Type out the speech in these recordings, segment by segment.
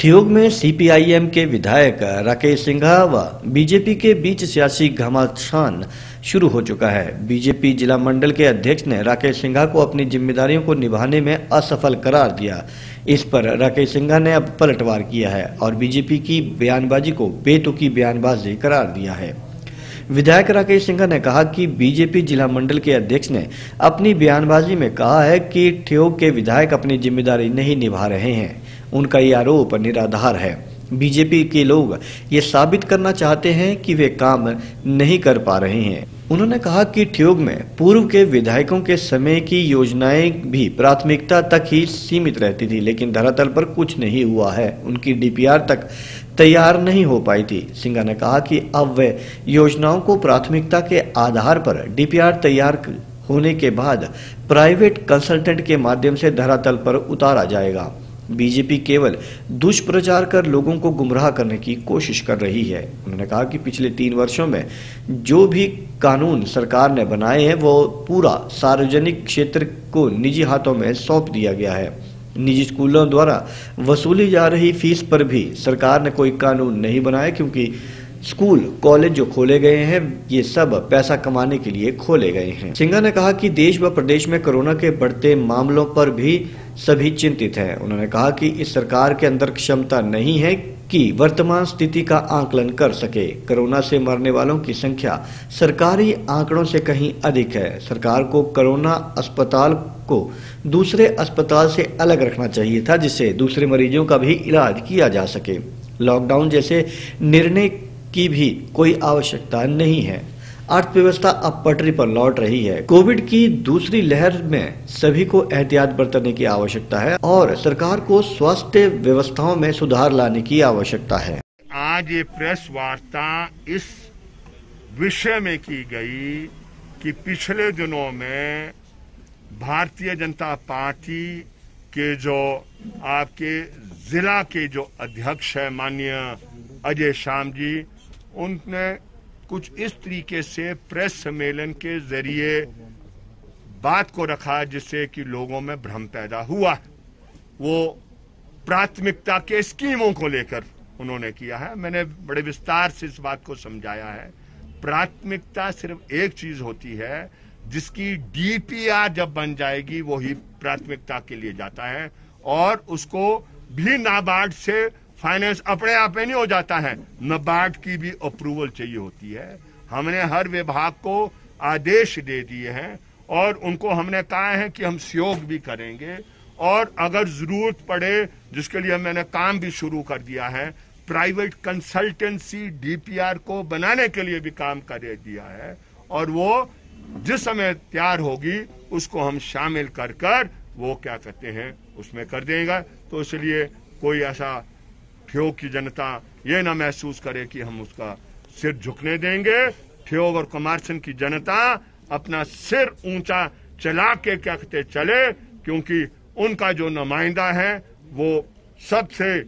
ठियोग में सीपीआईएम के विधायक राकेश सिंघा व बीजेपी के बीच सियासी घमासान शुरू हो चुका है। बीजेपी जिला मंडल के अध्यक्ष ने राकेश सिंघा को अपनी जिम्मेदारियों को निभाने में असफल करार दिया। इस पर राकेश सिंघा ने अब पलटवार किया है और बीजेपी की बयानबाजी को बेतुकी बयानबाजी करार दिया है। विधायक राकेश सिंघा ने कहा कि बीजेपी जिला मंडल के अध्यक्ष ने अपनी बयानबाजी में कहा है कि ठियोग के विधायक अपनी ज़िम्मेदारी नहीं निभा रहे हैं। उनका ये आरोप निराधार है। बीजेपी के लोग ये साबित करना चाहते हैं कि वे काम नहीं कर पा रहे हैं। उन्होंने कहा कि ठियोग में पूर्व के विधायकों के समय की योजनाएँ भी प्राथमिकता तक ही सीमित रहती थी, लेकिन धरातल पर कुछ नहीं हुआ है। उनकी डीपीआर तक तैयार नहीं हो पाई थी। सिंघा ने कहा कि अब वे योजनाओं को प्राथमिकता के आधार पर डीपीआर तैयार होने के बाद प्राइवेट कंसल्टेंट के माध्यम से धरातल पर उतारा जाएगा। बीजेपी केवल दुष्प्रचार कर लोगों को गुमराह करने की कोशिश कर रही है। उन्होंने कहा कि पिछले तीन वर्षों में जो भी कानून सरकार ने बनाए हैं, वो पूरा सार्वजनिक क्षेत्र को निजी हाथों में सौंप दिया गया है। निजी स्कूलों द्वारा वसूली जा रही फ़ीस पर भी सरकार ने कोई कानून नहीं बनाया, क्योंकि स्कूल, कॉलेज जो खोले गए हैं, ये सब पैसा कमाने के लिए खोले गए हैं। सिंघा ने कहा कि देश व प्रदेश में कोरोना के बढ़ते मामलों पर भी सभी चिंतित हैं। उन्होंने कहा कि इस सरकार के अंदर क्षमता नहीं है कि वर्तमान स्थिति का आकलन कर सके। कोरोना से मरने वालों की संख्या सरकारी आंकड़ों से कहीं अधिक है। सरकार को कोरोना अस्पताल को दूसरे अस्पताल से अलग रखना चाहिए था, जिससे दूसरे मरीजों का भी इलाज किया जा सके। लॉकडाउन जैसे निर्णय की भी कोई आवश्यकता नहीं है। अर्थव्यवस्था अब पटरी पर लौट रही है। कोविड की दूसरी लहर में सभी को एहतियात बरतने की आवश्यकता है और सरकार को स्वास्थ्य व्यवस्थाओं में सुधार लाने की आवश्यकता है। आज ये प्रेस वार्ता इस विषय में की गई कि पिछले दिनों में भारतीय जनता पार्टी के जो आपके जिला के जो अध्यक्ष है, माननीय अजय श्याम जी, उनने कुछ इस तरीके से प्रेस सम्मेलन के ज़रिए बात को रखा जिससे कि लोगों में भ्रम पैदा हुआ। वो प्राथमिकता के स्कीमों को लेकर उन्होंने किया है। मैंने बड़े विस्तार से इस बात को समझाया है। प्राथमिकता सिर्फ़ एक चीज़ होती है, जिसकी डीपीआर जब बन जाएगी, वो ही प्राथमिकता के लिए जाता है और उसको भी नाबार्ड से फाइनेंस अपने आप में नहीं हो जाता है। नबार्ड की भी अप्रूवल चाहिए होती है। हमने हर विभाग को आदेश दे दिए हैं और उनको हमने कहा है कि हम सहयोग भी करेंगे। और अगर ज़रूरत पड़े, जिसके लिए मैंने काम भी शुरू कर दिया है प्राइवेट कंसल्टेंसी डीपीआर को बनाने के लिए भी काम कर दिया है और वो जिस समय तैयार होगी, उसको हम शामिल कर कर वो क्या कहते हैं, उसमें कर देगा। तो इसलिए कोई ऐसा ठियोग की जनता ये ना महसूस करे कि हम उसका सिर झुकने देंगे। ठियोग और कमारसन की जनता अपना सिर ऊँचा चला के कहते चले, क्योंकि उनका जो नुमाइंदा है, वो सबसे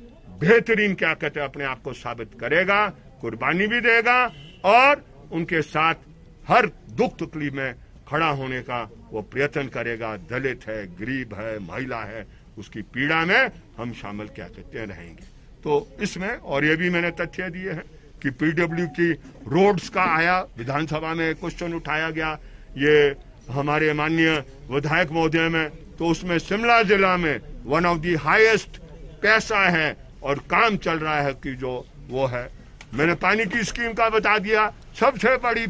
बेहतरीन क्या कहते अपने आप को साबित करेगा, कुर्बानी भी देगा और उनके साथ हर दुख तकलीफ़ में खड़ा होने का वो प्रयत्न करेगा। दलित है, गरीब है, महिला है, उसकी पीड़ा में हम शामिल क्या कहते रहेंगे। तो इसमें, और ये भी मैंने तथ्य दिए हैं कि पीडब्ल्यू की रोड्स का आया, विधानसभा में क्वेश्चन उठाया गया, ये हमारे माननीय विधायक महोदय में तो उसमें शिमला जिला में वन ऑफ़ दी हाईएस्ट पैसा है और काम चल रहा है कि जो वो है। मैंने पानी की स्कीम का बता दिया, सबसे बड़ी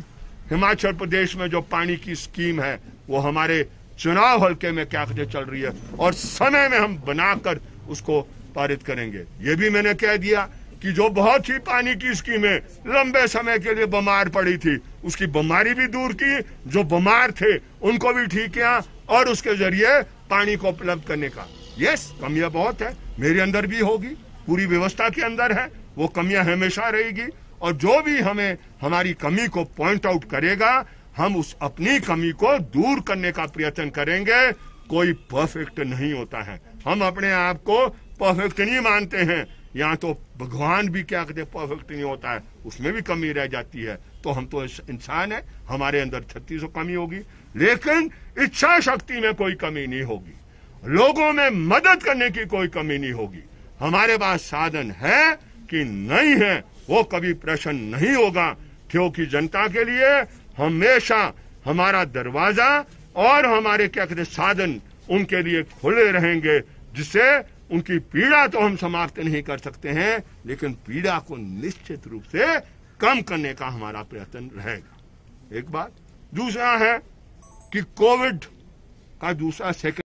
हिमाचल प्रदेश में जो पानी की स्कीम है, वो हमारे चुनाव हल्के में क्या चल रही है, और समय में हम बनाकर उसको पारित करेंगे। ये भी मैंने कह दिया कि जो बहुत ही पानी की स्कीमें लंबे समय के लिए बीमार पड़ी थी, उसकी बीमारी भी दूर की, जो बीमार थे, उनको भी ठीक किया और उसके ज़रिए पानी को उपलब्ध करने का। यस कमियाँ बहुत है, मेरे अंदर भी होगी, पूरी व्यवस्था के अंदर है, वो कमियाँ हमेशा रहेगी और जो भी हमें, हमारी कमी को पॉइंट आउट करेगा, हम उस अपनी कमी को दूर करने का प्रयत्न करेंगे, कोई परफेक्ट नहीं होता है। हम अपने आप को परफेक्ट नहीं मानते हैं। यहाँ तो भगवान भी क्या कहते परफेक्ट नहीं होता है। उसमें भी कमी रह जाती है। तो हम तो इंसान है, हमारे अंदर छत्तीस कमी होगी, लेकिन इच्छा शक्ति में कोई कमी नहीं होगी। लोगों में मदद करने की कोई कमी नहीं होगी। हमारे पास साधन है कि नहीं है, वो कभी प्रश्न नहीं होगा। क्योंकि जनता के लिए हमेशा हमारा दरवाज़ा और हमारे क्या कहते साधन उनके लिए खुले रहेंगे, जिससे उनकी पीड़ा तो हम समाप्त नहीं कर सकते हैं, लेकिन पीड़ा को निश्चित रूप से कम करने का हमारा प्रयत्न रहेगा। एक बात दूसरा है कि कोविड का दूसरा सेकंड